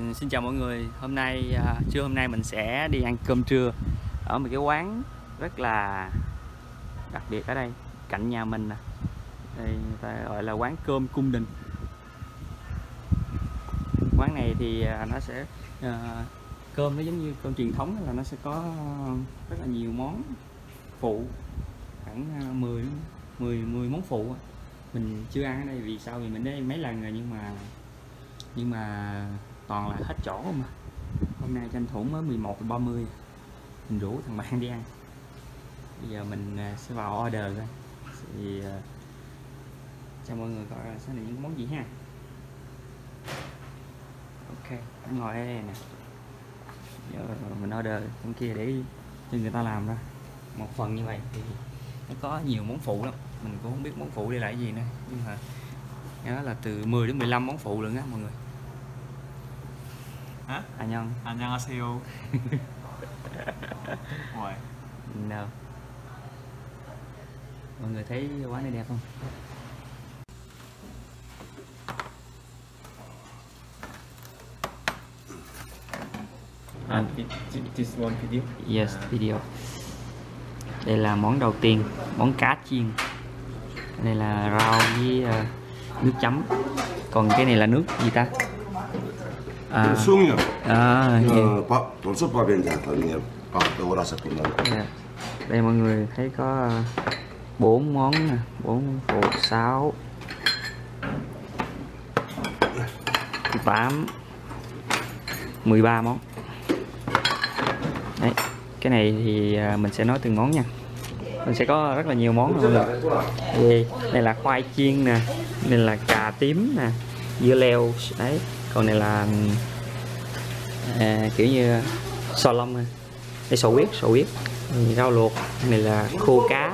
Ừ, xin chào mọi người. Hôm nay à, trưa hôm nay mình sẽ đi ăn cơm trưa ở một cái quán rất là đặc biệt ở đây cạnh nhà mình nè. Đây người ta gọi là quán cơm cung đình. Quán này thì à, nó sẽ à, cơm nó giống như cơm truyền thống là nó sẽ có rất là nhiều món phụ khoảng 10 10 10 món phụ mình chưa ăn ở đây vì sao vì mình đến đây mấy lần rồi nhưng mà nhưng mà toàn là hết chỗ mà. Hôm nay tranh thủ mới 11 30 mình rủ thằng bạn đi ăn. Bây giờ mình à, sẽ vào order coi. Thì à, cho mọi người coi là sẽ là những món gì ha. Ok anh ngồi đây nè. Giờ mình order con kia để cho người ta làm ra. Một phần như vậy thì nó có nhiều món phụ lắm. Mình cũng không biết món phụ đây là cái gì nữa. Nhưng mà nghe nói là từ 10 đến 15 món phụ luôn á, mọi người. Hả? anh nhân 안녕하세요. Why? no mọi người thấy quán này đẹp không And this one video. yes video đây là món đầu tiên món cá chiên đây là rau với ờ, nước chấm còn cái này là nước gì ta à, 수육요. à, gì? 어, 밥, 돌솥밥에 이제 나중에 밥 떠올라서 끝나는 Dạ. đây mọi người thấy có ờ, bốn món nè bốn phụ sáu tám mười ba món đấy cái này thì à, mình sẽ nói từng món nha mình sẽ có rất là nhiều món rồi mọi người đây, đây là khoai chiên nè đây là cà tím nè dưa leo đấy còn này là à, kiểu như sò lông này, đây sò huyết sò huyết. Rau luộc. Này là khô cá.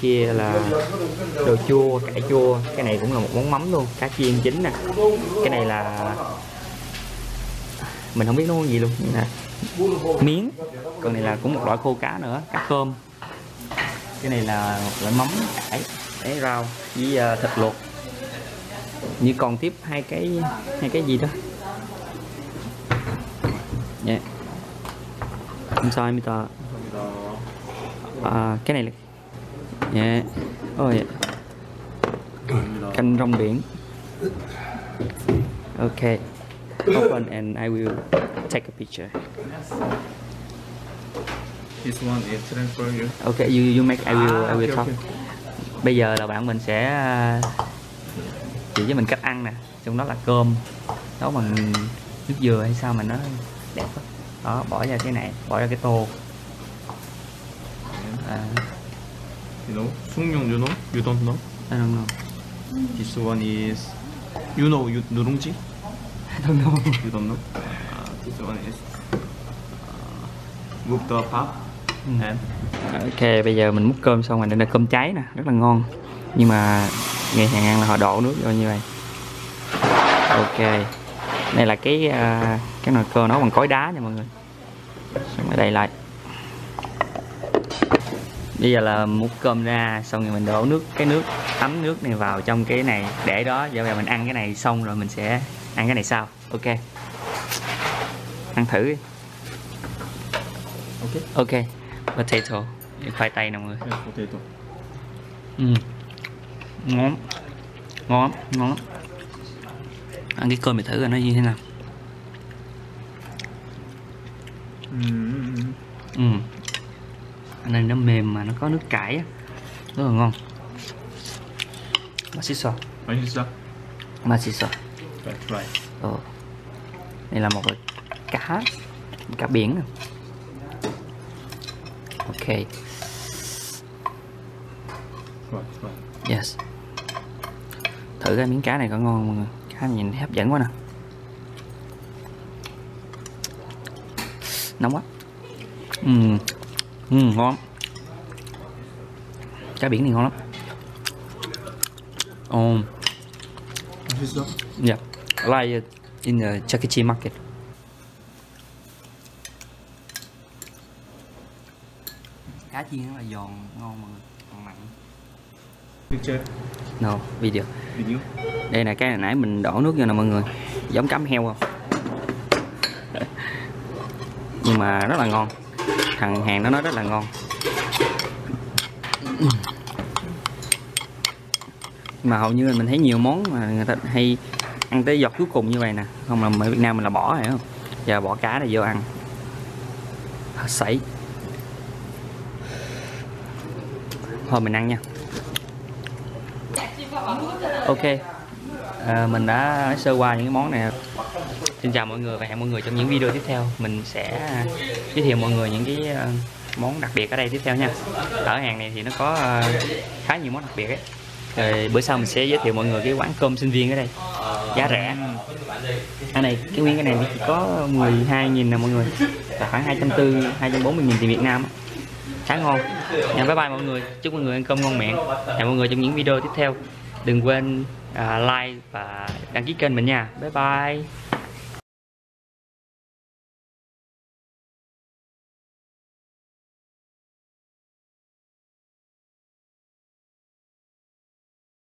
Kia là đồ chua cải chua. Cái này cũng là một món mắm luôn. Cá chiên chín nè. Cái này là mình không biết nó gì luôn. Nhưng mà miếng. Còn này là cũng một loại khô cá nữa cá cơm cái này là một loại mắm cải đấy rau với à, thịt luộc như còn tiếp hai cái hai cái gì đó yeah. không sai Mita à, cái này là yeah. Oh yeah. canh rong biển okay open and I will take a picture. This one is for you. Okay, you you make I will I will ah, okay, talk. Bây giờ là bạn mình sẽ chỉ với mình cách ăn nè trong đó là cơm nấu bằng nước dừa hay sao mà nó đẹp quá đó bỏ ra cái này bỏ ra cái tô à, You know, 숭늉 you know? You don't know? I don't know This one is you know you 누룽지? I don't know You don't know? Uh, this one is uh, múc the pap Ừ. and ok bây giờ mình múc cơm xong rồi đây là cơm cháy nè rất là ngon nhưng mà người hàng ăn là họ đổ nước vô như vậy. Ok. Đây là cái à, cái nồi cơm nấu bằng cối đá nha mọi người. Xong rồi đậy lại. Bây giờ là múc cơm ra xong rồi mình đổ nước cái nước ấm nước này vào trong cái này. Để đó giờ mình ăn cái này xong rồi mình sẽ ăn cái này sau. Ok. Ăn thử đi. okay. ok. Potato. Khoai tây nè mọi người. Yeah, potato. ừ ngon ngon lắm ngon lắm ăn cái cơm này thử coi nó như thế nào Mm. ừ Cái này nó mềm mà nó có nước cải á rất là ngon 맛있어 맛있어? 맛있어 Right, right. ờ. đây là một loại cá cá biển nè ok Right, right. yes thử cái miếng cá này có ngon mọi cá nhìn hấp dẫn quá nè. Nóng quá. Ừ ừ ngon. Cá biển thì ngon lắm. Oh yeah dạ, like in the Chuck market. Cá chiên rất là giòn, ngon mà mặn. Picture, no video. Video. đây là cái nãy mình đổ nước vô nè mọi người. Giống cắm heo không? Nhưng mà rất là ngon. Thằng hàng nó nói rất là ngon. Mà hầu như mình thấy nhiều món mà người ta hay ăn tới giọt cuối cùng như vậy nè. Không là ở Việt Nam mình là bỏ rồi không? Giờ bỏ cá này vô ăn. Sấy thôi mình ăn nha ok. À, mình đã sơ qua những cái món này. Xin chào mọi người và hẹn mọi người trong những video tiếp theo. Mình sẽ giới thiệu mọi người những cái ờ, món đặc biệt ở đây tiếp theo nha. Ở hàng này thì nó có ờ, khá nhiều món đặc biệt ấy. Rồi bữa sau mình sẽ giới thiệu mọi người cái quán cơm sinh viên ở đây. Giá rẻ. Anh này cái nguyên cái này chỉ có 12 nghìn nè mọi người. Là khoảng 240 240 nghìn tiền Việt Nam khá ngon. Nha bye bye mọi người. Chúc mọi người ăn cơm ngon miệng. Hẹn mọi người trong những video tiếp theo đừng quên uh, like và đăng ký kênh mình nha. Bye bye.